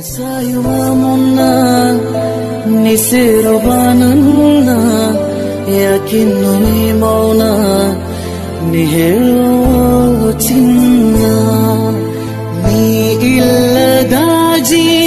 Nasayuhamuna Nisirobananuna Yakinuni mauna Nihero chinna Ni illadaji